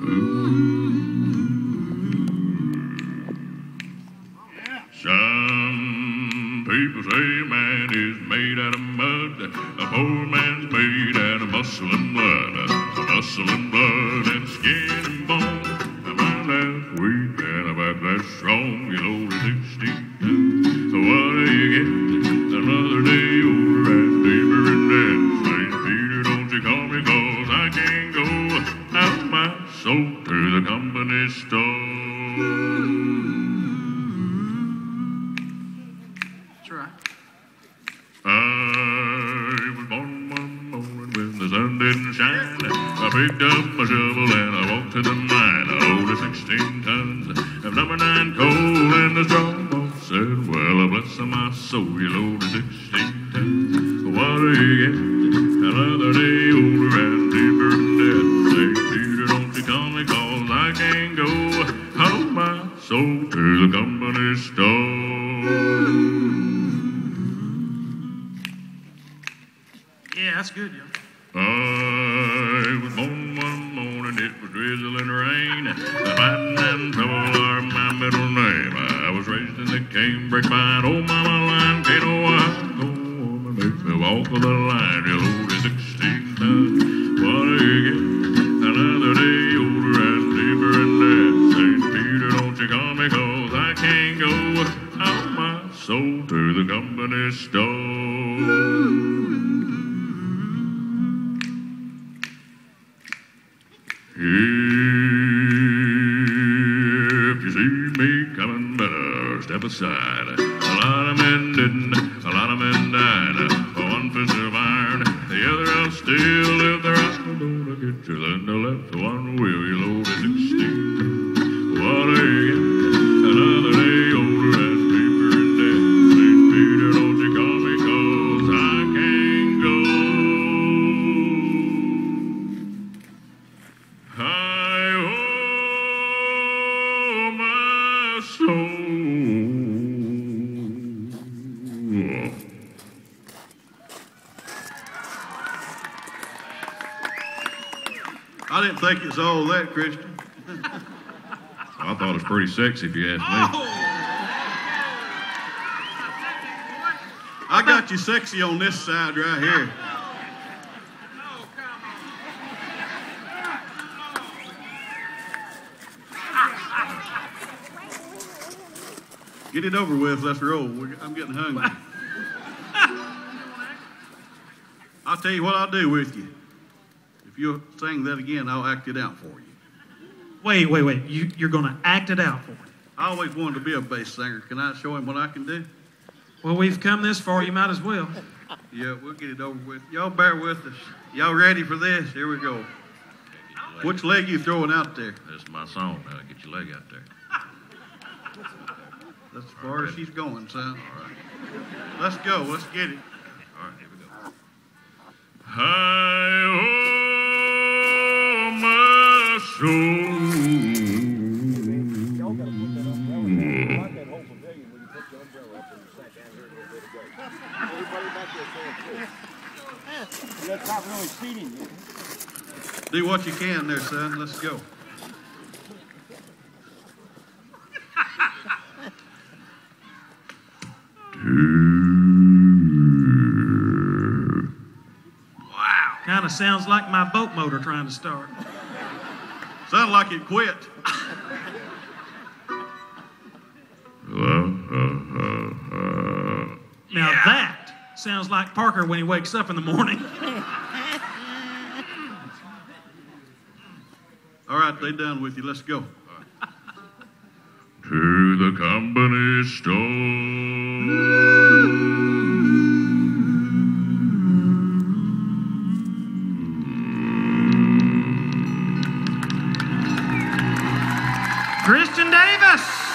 Some people say man is made out of mud. A poor man's made out of muscle and blood. Muscle and blood and skin and bone. A mind that's weak and a back that's strong. You know the I picked up my shovel and I walked to the mine. I loaded 16 tons of number nine coal, and the strong boss said, Well, I bless my soul, you loaded 16 tons. What do you get? Another day older and deeper in debt. St. Peter, don't you call me, cause I can't go home my soul to the company store. Yeah, that's good, yo. I ah, was born one morning, it was drizzling rain. Fighting and trouble are my middle name. I was raised in the by an old mama line. Can't know why woman makes me walk the line. You loaded 16 tons. What do you get? Another day older and deeper in debt. St. Peter, don't you call me, cause I can't go out my soul to the company store. If you see me coming, better step aside. A lot of men didn't, I didn't think it was all that, Christian. I thought it was pretty sexy, if you ask me. Oh! I got you sexy on this side right here. Get it over with. Let's roll. I'm getting hungry. I'll tell you what I'll do with you. If you'll sing that again, I'll act it out for you. Wait, wait, wait. You, you're going to act it out for me. I always wanted to be a bass singer. Can I show him what I can do? Well, we've come this far. You might as well. Yeah, we'll get it over with. Y'all bear with us. Y'all ready for this? Here we go. Which leg you throwing out there? That's my song. Now get your leg out there. That's as far as she's going, son. Let's go. Let's get it. All right, here we go. I owe oh, my soul. That's not really feeding you. Do what you can there, son. Let's go. Kind of sounds like my boat motor trying to start. Sound like it quit. Now that sounds like Parker when he wakes up in the morning. All right, they done with you. Let's go. To the company store. Christian Davis.